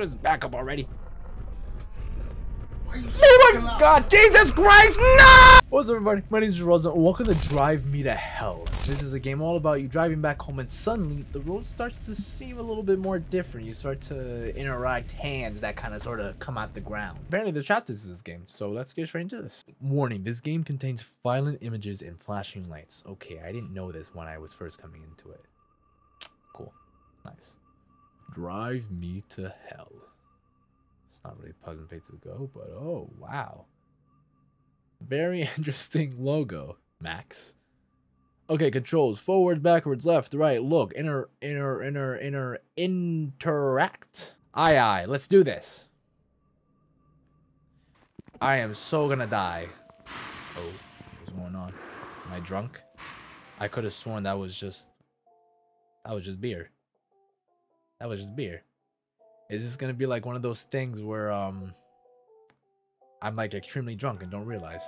Just back up already. Oh my god, Jesus Christ, no! What's up everybody, my name is Rosa, welcome to Drive Me to Hell. This is a game all about you driving back home and suddenly the road starts to seem a little bit more different. You start to interact hands that kind of sort of come out the ground. Apparently there's chapters in this game, so let's get straight into this. Warning, this game contains violent images and flashing lights. Okay, I didn't know this when I was first coming into it. Cool, nice. Drive Me to Hell. It's not really pleasant place to go, but oh, wow. Very interesting logo, Max. Okay, controls. Forward, backwards, left, right, look, inner, inner, inner, inner, interact. Aye, aye, let's do this. I am so gonna die. Oh, what's going on? Am I drunk? I could have sworn that was just... That was just beer. That was just beer. Is this gonna be like one of those things where um I'm like extremely drunk and don't realize?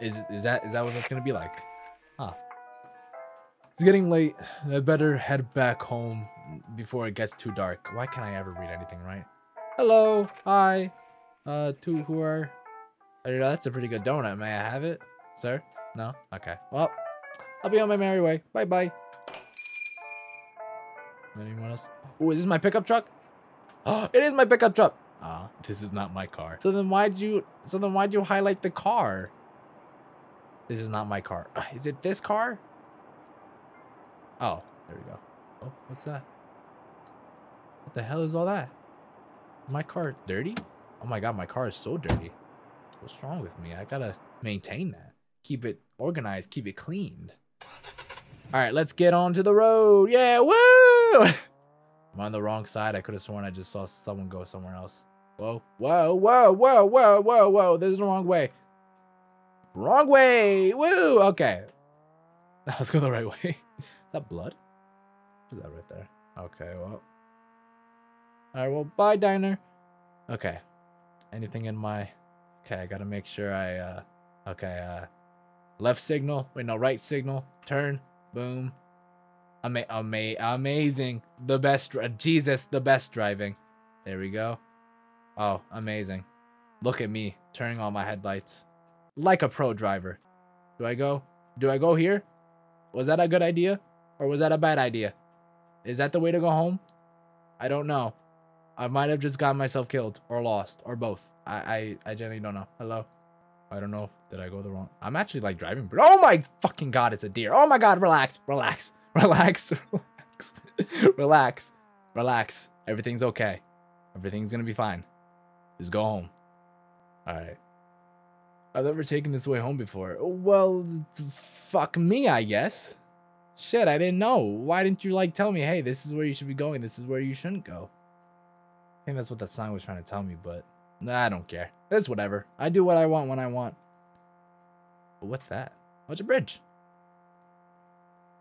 Is is that is that what that's gonna be like? Huh. It's getting late. I better head back home before it gets too dark. Why can't I ever read anything right? Hello, hi, uh, to who are? Oh, that's a pretty good donut. May I have it, sir? No. Okay. Well, I'll be on my merry way. Bye bye. Anyone else? Oh, is this my pickup truck? Oh, it is my pickup truck. Ah, this is not my car. So then why'd you so then why'd you highlight the car? This is not my car. Uh, is it this car? Oh, there we go. Oh, what's that? What the hell is all that? My car dirty? Oh my god, my car is so dirty. What's wrong with me? I gotta maintain that. Keep it organized, keep it cleaned. Alright, let's get on to the road. Yeah, woo! I'm on the wrong side. I could have sworn I just saw someone go somewhere else. Whoa, whoa, whoa, whoa, whoa, whoa, whoa. This is the wrong way. Wrong way. Woo. Okay. Let's go the right way. is that blood? What's that right there? Okay, well. All right, well, bye, diner. Okay. Anything in my... Okay, I gotta make sure I, uh... Okay, uh... Left signal. Wait, no, right signal. Turn. Boom. Ama ama amazing. The best, Jesus, the best driving. There we go. Oh, amazing. Look at me, turning on my headlights. Like a pro driver. Do I go? Do I go here? Was that a good idea? Or was that a bad idea? Is that the way to go home? I don't know. I might have just got myself killed or lost or both. I I, I genuinely don't know. Hello? I don't know. Did I go the wrong? I'm actually like driving. But oh my fucking god, it's a deer. Oh my god, relax, relax. Relax, relax, relax, relax. Everything's okay. Everything's gonna be fine. Just go home. Alright. I've never taken this way home before. Well, fuck me, I guess. Shit, I didn't know. Why didn't you, like, tell me, hey, this is where you should be going, this is where you shouldn't go? I think that's what that sign was trying to tell me, but nah, I don't care. It's whatever. I do what I want when I want. But what's that? What's a bridge?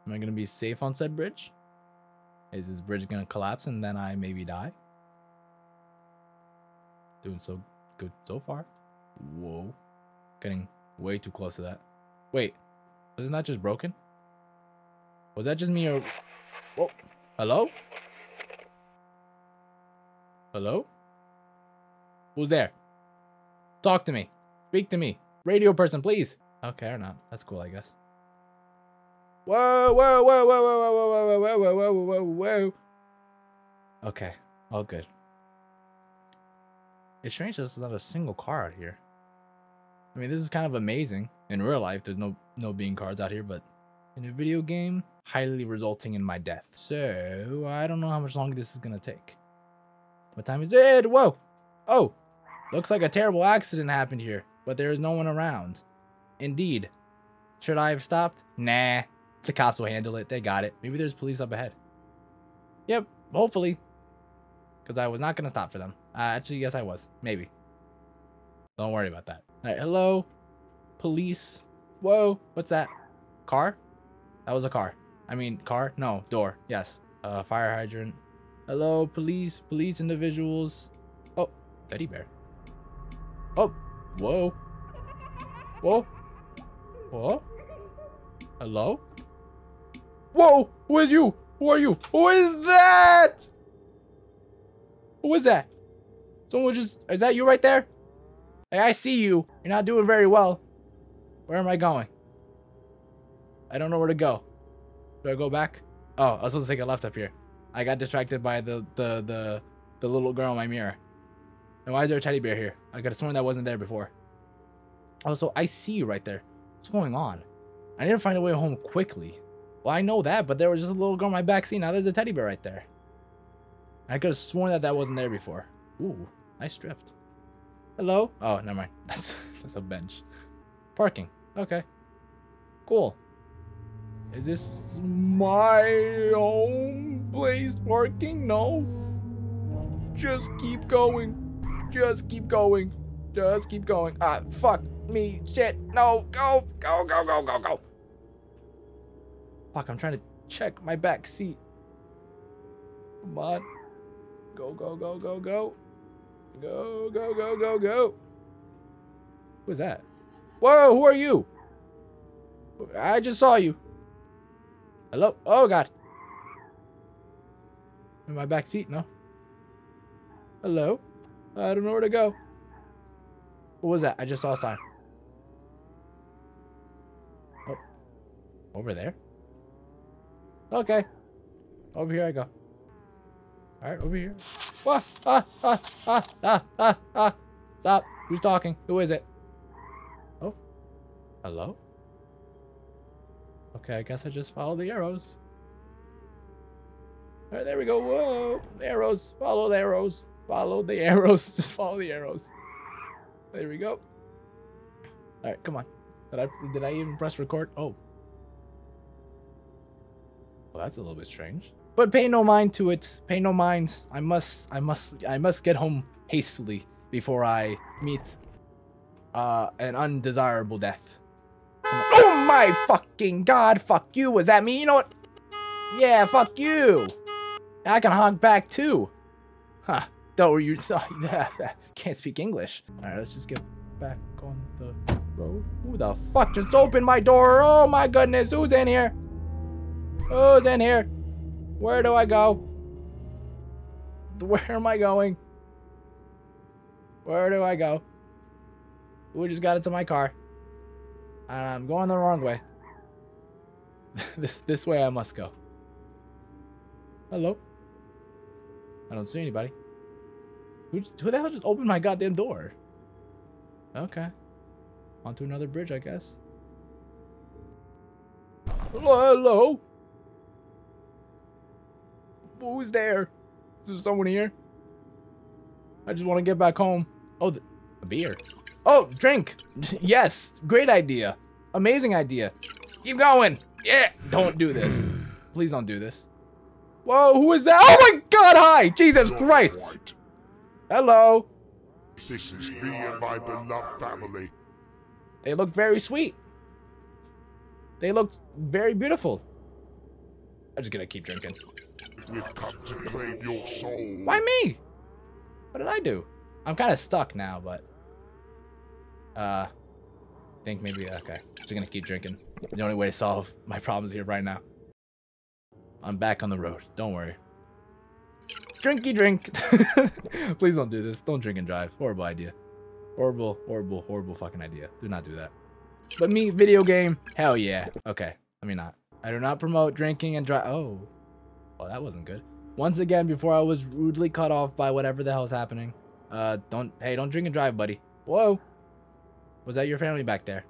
Am I going to be safe on said bridge? Is this bridge going to collapse and then I maybe die? Doing so good so far. Whoa. Getting way too close to that. Wait. Wasn't that just broken? Was that just me or... Whoa. Hello? Hello? Who's there? Talk to me. Speak to me. Radio person, please. Okay, or not. That's cool, I guess. Whoa, whoa, whoa, whoa, whoa, whoa, whoa, whoa, whoa, whoa, whoa, whoa. Okay, all good. It's strange there's not a single car out here. I mean, this is kind of amazing. In real life, there's no no being cars out here, but in a video game, highly resulting in my death. So, I don't know how much longer this is gonna take. What time is it? Whoa! Oh! Looks like a terrible accident happened here, but there is no one around. Indeed. Should I have stopped? Nah. The cops will handle it. They got it. Maybe there's police up ahead. Yep, hopefully. Because I was not going to stop for them. Uh, actually, yes, I was. Maybe. Don't worry about that. All right, hello? Police? Whoa, what's that? Car? That was a car. I mean, car? No, door. Yes. Uh, fire hydrant. Hello, police, police individuals. Oh, teddy bear. Oh, whoa. Whoa. Whoa. Hello? Whoa! Who is you? Who are you? Who is that? Who is that? Someone just... Is that you right there? Hey, I see you. You're not doing very well. Where am I going? I don't know where to go. Do I go back? Oh, I was supposed to take a left up here. I got distracted by the the the, the little girl in my mirror. And why is there a teddy bear here? I got someone that wasn't there before. Oh, so I see you right there. What's going on? I need to find a way home quickly. Well, I know that, but there was just a little girl in my backseat. Now there's a teddy bear right there. I could have sworn that that wasn't there before. Ooh, nice drift. Hello? Oh, never mind. That's, that's a bench. Parking. Okay. Cool. Is this my home place parking? No. Just keep going. Just keep going. Just keep going. Ah, fuck me. Shit. No. Go. Go, go, go, go, go. Fuck, I'm trying to check my back seat. Come on. Go, go, go, go, go. Go, go, go, go, go. Who's that? Whoa, who are you? I just saw you. Hello? Oh, God. In my back seat, no? Hello? I don't know where to go. What was that? I just saw a sign. Oh. Over there? Okay. Over here I go. Alright, over here. Ah, ah, ah, ah, ah, ah, ah. Stop. Who's talking? Who is it? Oh. Hello? Okay, I guess I just follow the arrows. Alright, there we go. Whoa. Arrows. Follow the arrows. Follow the arrows. Just follow the arrows. There we go. Alright, come on. Did I did I even press record? Oh. Well, that's a little bit strange. But pay no mind to it. Pay no mind. I must I must I must get home hastily before I meet uh an undesirable death. Oh my fucking god, fuck you. Was that me? You know what? Yeah, fuck you. I can honk back too. Huh. Though you can't speak English. Alright, let's just get back on the road. Who the fuck just opened my door? Oh my goodness, who's in here? Oh, Who's in here? Where do I go? Where am I going? Where do I go? We just got into my car? I'm going the wrong way. this this way I must go. Hello? I don't see anybody. Who, who the hell just opened my goddamn door? Okay. Onto another bridge, I guess. Hello? Hello? Who's there? Is there someone here? I just want to get back home. Oh, the, a beer. Oh, drink. yes, great idea. Amazing idea. Keep going. Yeah, don't do this. Please don't do this. Whoa, who is that? Oh my god, hi! Jesus Christ! Hello. This is me and my beloved family. They look very sweet. They look very beautiful. I'm just gonna keep drinking. We've come to claim your soul. Why me? What did I do? I'm kind of stuck now, but... Uh... I think maybe... Okay. Just gonna keep drinking. The only way to solve my problems here right now. I'm back on the road. Don't worry. Drinky drink. Please don't do this. Don't drink and drive. Horrible idea. Horrible, horrible, horrible fucking idea. Do not do that. But me, video game, hell yeah. Okay, let me not. I do not promote drinking and drive. Oh, well, that wasn't good. Once again, before I was rudely cut off by whatever the hell's happening. Uh, don't, hey, don't drink and drive, buddy. Whoa. Was that your family back there?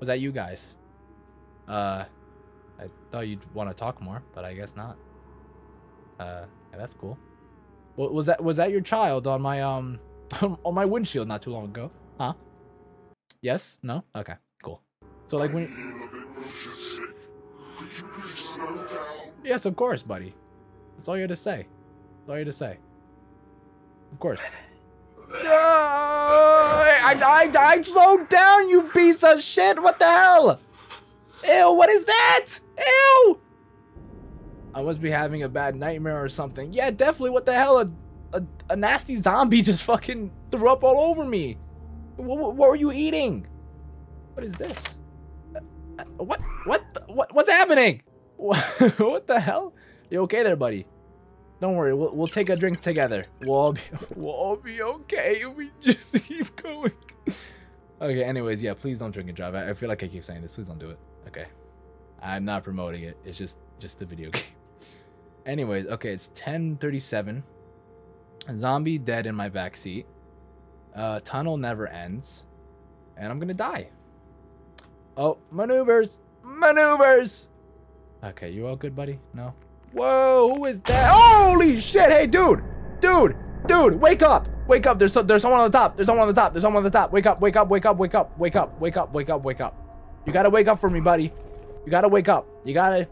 Was that you guys? Uh, I thought you'd want to talk more, but I guess not. Uh, yeah, that's cool. What was that? Was that your child on my um on my windshield not too long ago? Huh? Yes? No? Okay, cool. So like when. Yes, of course, buddy. That's all you had to say. That's all you had to say. Of course. I, I, I, slow down, you piece of shit! What the hell? Ew, what is that? Ew! I must be having a bad nightmare or something. Yeah, definitely. What the hell? A, a, a nasty zombie just fucking threw up all over me. What, what, what were you eating? What is this? Uh, what? What? What? What's happening? What, what the hell? You okay there, buddy? Don't worry. We'll, we'll take a drink together. We'll all be, we'll all be okay we just keep going. okay, anyways, yeah, please don't drink and drive. I, feel like I keep saying this. Please don't do it. Okay. I'm not promoting it. It's just just a video game. Anyways, okay, it's 10:37. Zombie dead in my back seat. Uh, tunnel never ends, and I'm gonna die. Oh, maneuvers, maneuvers. Okay, you all good, buddy? No. Whoa, who is that? Holy shit! Hey, dude, dude, dude, wake up! Wake up! There's so, there's someone on the top. There's someone on the top. There's someone on the top. Wake up! Wake up! Wake up! Wake up! Wake up! Wake up! Wake up! Wake up! You gotta wake up for me, buddy. You gotta wake up. You gotta.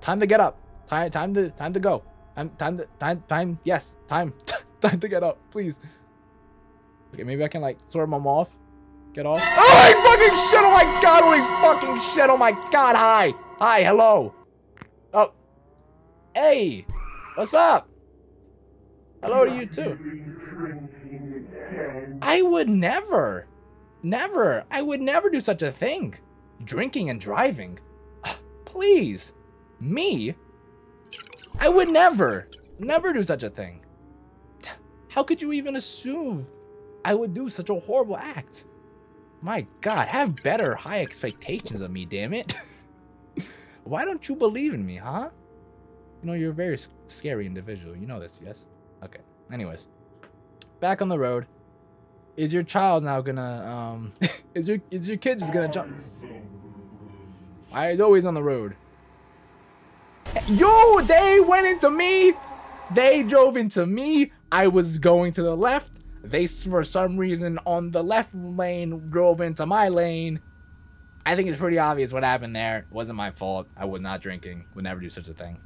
Time to get up. Time. Time to. Time to go. Time. Time. To, time. Time. Yes. Time. time to get up, please. Okay, maybe I can like sort them off. Get off. Oh my fucking shit! Oh my god! Holy fucking shit! Oh my god! Hi. Hi. Hello. Oh. Hey. What's up? Hello to you too. I would never. Never. I would never do such a thing. Drinking and driving. Ah, please. Me? I would never. Never do such a thing. How could you even assume I would do such a horrible act? My god, have better high expectations of me, damn it. Why don't you believe in me, huh? You know, you're a very scary individual. You know this, yes? Okay. Anyways. Back on the road. Is your child now gonna, um... is your is your kid just gonna jump... I was always on the road. Yo, they went into me. They drove into me. I was going to the left. They, for some reason, on the left lane, drove into my lane. I think it's pretty obvious what happened there. It wasn't my fault. I was not drinking. Would never do such a thing.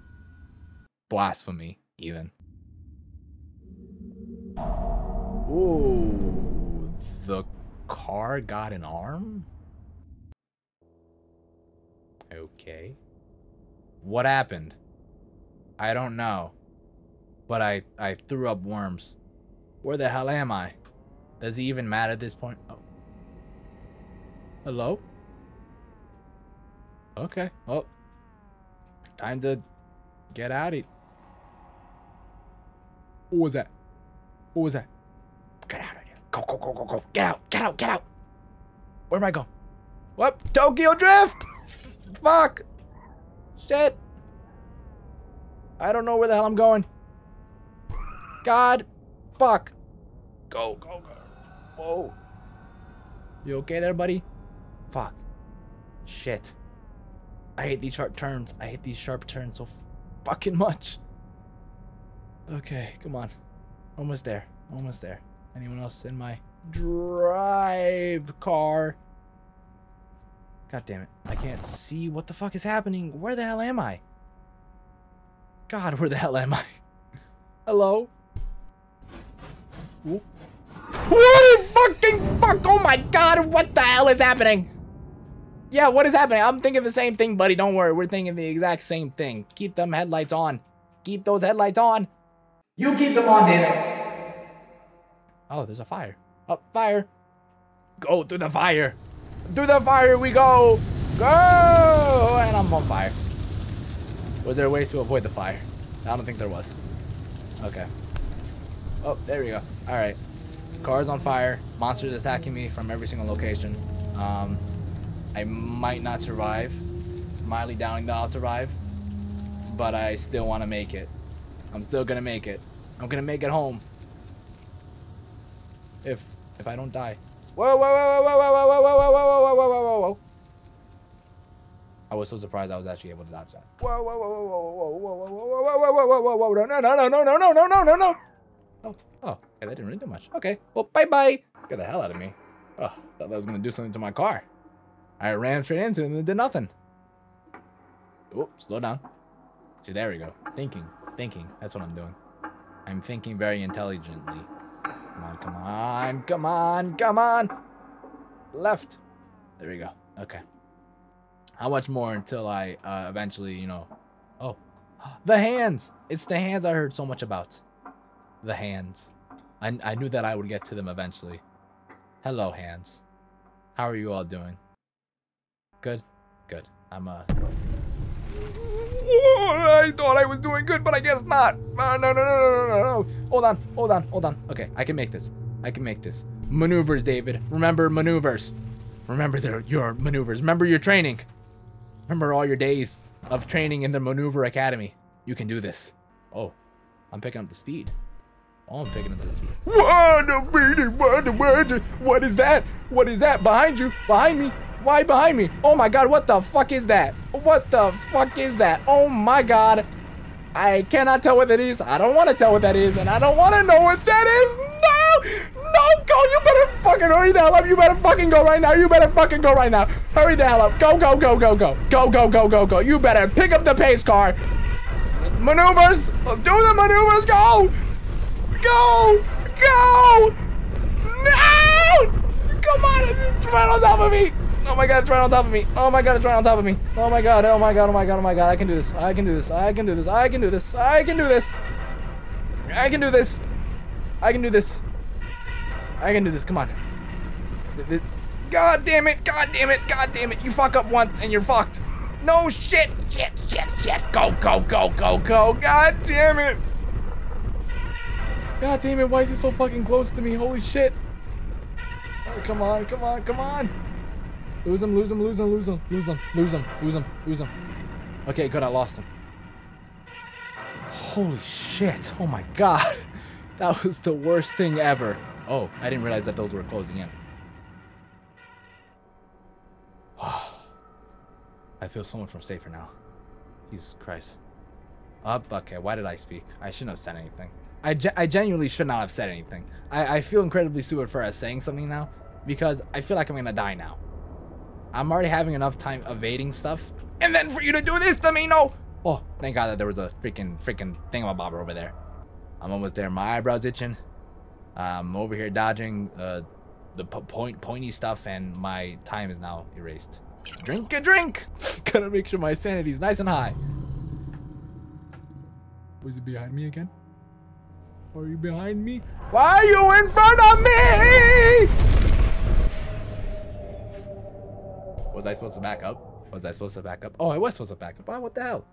Blasphemy, even. Ooh, the car got an arm? Okay. What happened? I don't know. But I, I threw up worms. Where the hell am I? Does he even matter at this point? Oh. Hello? Okay. Well, time to get out of here. What was that? What was that? Get out of here. Go, go, go, go, go. Get out, get out, get out. Where am I going? What? Tokyo Drift! Fuck! Shit! I don't know where the hell I'm going. God! Fuck! Go, go, go. Whoa. You okay there, buddy? Fuck. Shit. I hate these sharp turns. I hate these sharp turns so fucking much. Okay, come on. Almost there. Almost there. Anyone else in my drive car? God damn it. I can't see what the fuck is happening. Where the hell am I? God, where the hell am I? Hello? What the fucking fuck? Oh my god, what the hell is happening? Yeah, what is happening? I'm thinking the same thing, buddy. Don't worry. We're thinking the exact same thing. Keep them headlights on. Keep those headlights on. You keep them on, damn it. Oh, there's a fire. Oh, fire. Go through the fire. Through the fire we go! Go! And I'm on fire. Was there a way to avoid the fire? I don't think there was. Okay. Oh, there we go. Alright. Car's on fire. Monsters attacking me from every single location. Um, I might not survive. Mildly doubting that I'll survive. But I still want to make it. I'm still gonna make it. I'm gonna make it home. If if I don't die. Whoa, whoa, whoa, whoa, whoa, whoa, whoa, whoa, whoa, whoa, whoa, whoa, whoa, whoa. I was so surprised I was actually able to dodge that. Whoa, whoa, whoa, whoa, whoa, whoa, whoa, whoa, whoa, whoa, whoa, whoa, whoa, whoa, whoa, no, no, no, no, no, no, no, no, no, no. Okay, that didn't really do much. Okay, well, bye bye. Get the hell out of me. Oh, thought that was gonna do something to my car. I ran straight into it and it did nothing. Oh, slow down. See, there we go. Thinking, thinking. That's what I'm doing. I'm thinking very intelligently. Come on, come on, come on, come on. Left. There we go. Okay. How much more until I uh, eventually, you know... Oh. The hands! It's the hands I heard so much about. The hands. I, I knew that I would get to them eventually. Hello, hands. How are you all doing? Good? Good. I'm, uh... I thought I was doing good, but I guess not. No, no, no, no, no, no, no. Hold on, hold on, hold on. Okay, I can make this. I can make this. Maneuvers, David. Remember maneuvers. Remember their, your maneuvers. Remember your training. Remember all your days of training in the Maneuver Academy. You can do this. Oh, I'm picking up the speed. Oh, I'm picking up. What What is that? What is that? Behind you? Behind me? Why behind me? Oh my god, what the fuck is that? What the fuck is that? Oh my god. I cannot tell what that is. I don't want to tell what that is, and I don't want to know what that is. No! No, go! You better fucking hurry the hell up. You better fucking go right now. You better fucking go right now. Hurry the hell up. Go, go, go, go, go. Go, go, go, go, go. You better pick up the pace car. Maneuvers. Do the maneuvers. Go. Go. Go. No! Come on. It's right on top of me. Oh my god, it's right on top of me. Oh my god, it's right on top of me. Oh my god, oh my god, oh my god, oh my god. I can do this. I can do this. I can do this. I can do this. I can do this. I can do this. I can do this. I can do this. Come on. God damn it. God damn it. God damn it. You fuck up once and you're fucked. No shit. Shit, shit, shit. Go, go, go, go, go. God damn it. God damn it. Why is it so fucking close to me? Holy shit. Oh, come on, come on, come on. Lose him, lose him, lose him, lose him, lose him, lose him, lose him, lose him. Okay, good, I lost him. Holy shit, oh my god. That was the worst thing ever. Oh, I didn't realize that those were closing in. I feel so much more safer now. Jesus Christ. Oh, okay, why did I speak? I shouldn't have said anything. I, ge I genuinely should not have said anything. I, I feel incredibly stupid for us saying something now because I feel like I'm gonna die now. I'm already having enough time evading stuff. And then for you to do this to me, no! Oh, thank God that there was a freaking, freaking thingamabobber over there. I'm almost there. My eyebrow's itching. I'm over here dodging uh, the point, pointy stuff, and my time is now erased. Drink a drink! Gotta make sure my sanity's nice and high. Was he behind me again? Are you behind me? Why are you in front of me? Was I supposed to back up? Was I supposed to back up? Oh, I was supposed to back up. Oh, what the hell?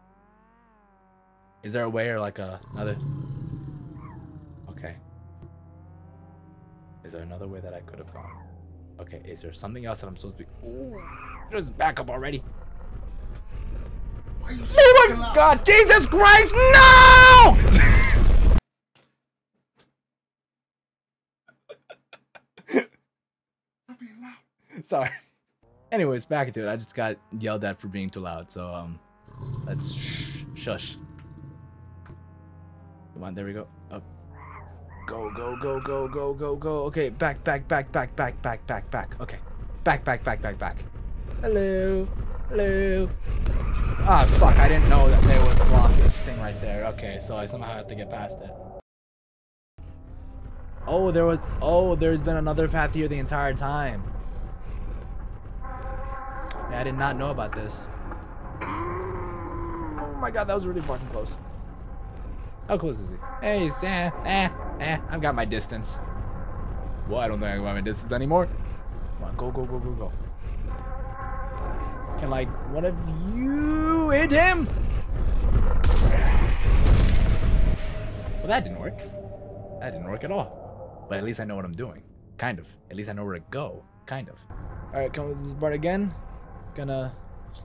Is there a way or like a, another? Okay. Is there another way that I could have gone? Okay, is there something else that I'm supposed to be? Ooh, just back up already. Oh my god, Jesus Christ, no! Sorry. Anyways, back into it. I just got yelled at for being too loud, so um, let's sh shush. Come on, there we go. Up. Go, go, go, go, go, go, go. Okay, back, back, back, back, back, back, back, back. Okay, back, back, back, back, back. Hello, hello. Ah, fuck! I didn't know that there was a blockage thing right there. Okay, so I somehow have to get past it. Oh, there was. Oh, there's been another path here the entire time. Yeah, I did not know about this. Oh my god, that was really fucking close. How close is he? Hey, eh, eh, eh. I've got my distance. Well, I don't think I got my distance anymore. Come on, go, go, go, go, go. Can like one of you hit him? Well, that didn't work. That didn't work at all. But at least I know what I'm doing. Kind of. At least I know where to go. Kind of. Alright, come with this part again. Gonna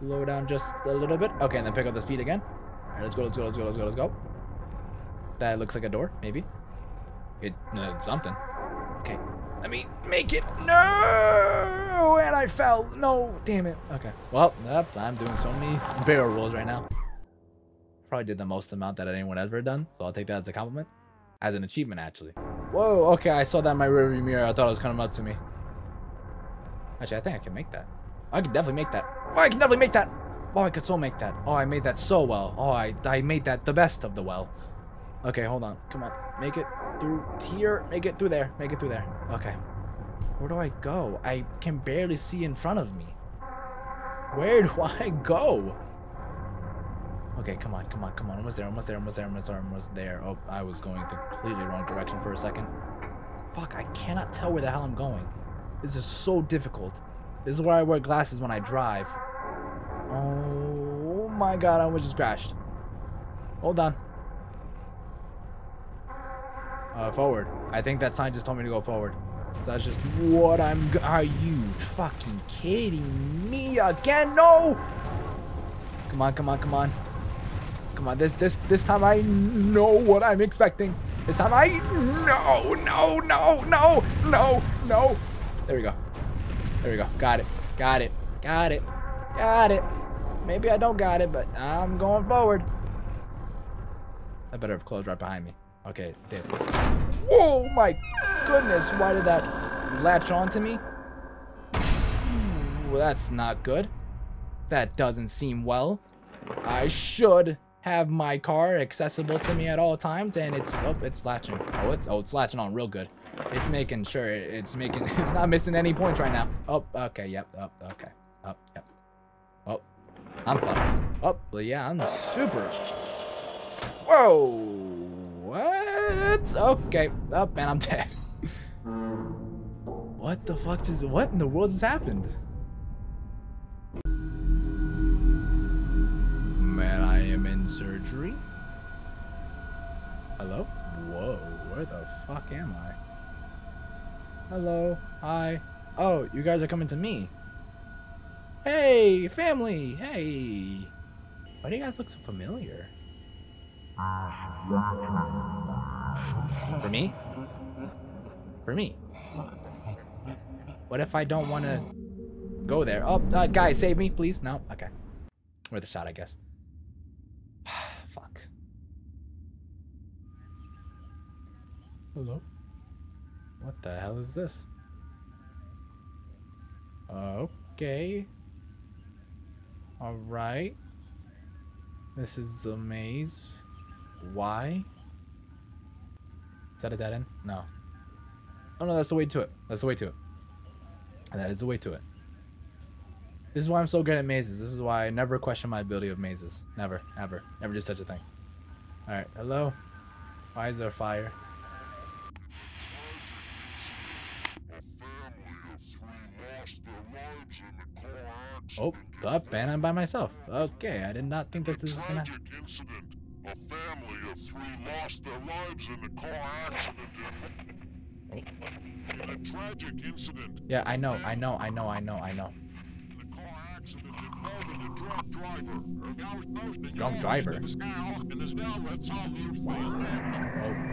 slow down just a little bit. Okay, and then pick up the speed again. All right, let's go, let's go, let's go, let's go, let's go. That looks like a door, maybe. It, uh, something. Okay, let me make it. No! And I fell. No, damn it. Okay. Well, yep, I'm doing so many barrel rolls right now. Probably did the most amount that anyone ever done, so I'll take that as a compliment. As an achievement, actually. Whoa, okay, I saw that in my rearview mirror. I thought it was coming up to me. Actually, I think I can make that. I can definitely make that. Oh, I can definitely make that. Oh, I could so make that. Oh, I made that so well. Oh, I, I made that the best of the well. Okay, hold on. Come on. Make it through here. Make it through there. Make it through there. Okay. Where do I go? I can barely see in front of me. Where do I go? Okay, come on, come on, come on. Almost there, almost there, almost there, almost there, almost there. Oh, I was going the completely wrong direction for a second. Fuck, I cannot tell where the hell I'm going. This is so difficult. This is why I wear glasses when I drive. Oh my god, I almost just crashed. Hold on. Uh, forward. I think that sign just told me to go forward. That's just what I'm. Are you fucking kidding me again? No! Come on, come on, come on. Come on, this this this time I know what I'm expecting. This time I no no no no no no. There we go. There we go. Got it. Got it. Got it. Got it. Maybe I don't got it, but I'm going forward. I better have closed right behind me. Okay, did. Oh my goodness, why did that latch onto me? That's not good. That doesn't seem well. I should have my car accessible to me at all times, and it's oh, it's latching. Oh, it's oh, it's latching on real good. It's making sure it's making it's not missing any points right now. Oh, okay, yep, oh, okay, oh, yep. Oh, I'm fucked. Oh, yeah, I'm super. Whoa. What? Okay. Oh, man, I'm dead. what the fuck just... What in the world just happened? Man, I am in surgery? Hello? Whoa, where the fuck am I? Hello? Hi? Oh, you guys are coming to me. Hey, family! Hey! Why do you guys look so familiar? For me? For me. What if I don't want to go there? Oh, uh, guys, save me, please. No? Okay. Worth a shot, I guess. Fuck. Hello? What the hell is this? Okay. Alright. This is the maze. Why? Is that a dead end? No. Oh no, that's the way to it. That's the way to it. That is the way to it. This is why I'm so good at mazes. This is why I never question my ability of mazes. Never, ever, never do such a thing. Alright, hello? Why is there fire? Oh, up and I'm by myself. Okay, I did not think this was gonna. Incident. A family of three lost their lives in a car accident. In a tragic incident. Yeah, I know, I know, I know, I know, I know. The car accident involved a drunk driver. Drunk driver? Whoa,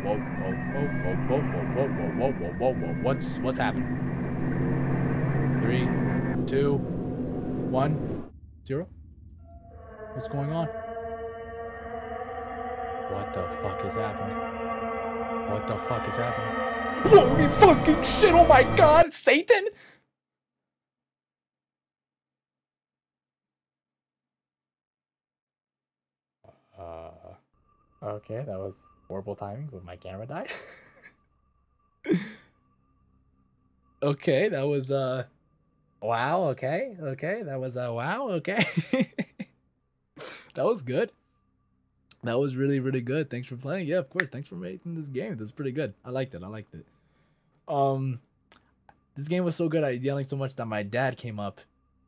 whoa, whoa, whoa, whoa, whoa, whoa, whoa, whoa, whoa, whoa, whoa, what's, what's happened? Three, two, one, zero? What's going on? What the fuck is happening? What the fuck is happening? Holy fucking shit! Oh my god! Satan! Uh, okay, that was horrible timing, but my camera died. okay, that was uh, wow. Okay, okay, that was a wow. Okay, that was good. That was really really good. Thanks for playing. Yeah of course. Thanks for making this game. This was pretty good. I liked it i liked it. Um this game was so good i was yelling so much that my dad came up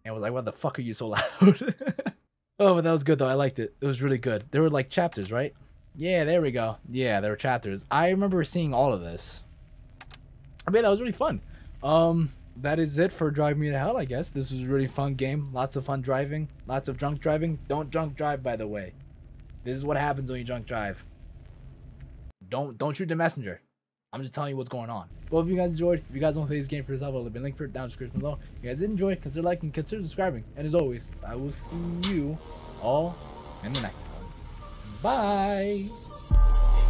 and was like what the fuck are you so loud? Oh but that was good though. I liked it. It was really good. There were like chapters right? Yeah there we go. Yeah there were chapters. I remember seeing all of this. I mean that was really fun. Um that is it for Drive Me to Hell, I guess. This was a really fun game. Lots of fun driving. Lots of drunk driving. Don't drunk drive, by the way. This is what happens when you drunk drive. Don't don't shoot the messenger. I'm just telling you what's going on. Well, if you guys enjoyed, if you guys want to play this game for yourself, I'll leave a link for it down in the description below. If you guys did enjoy, consider liking, consider subscribing. And as always, I will see you all in the next one. Bye!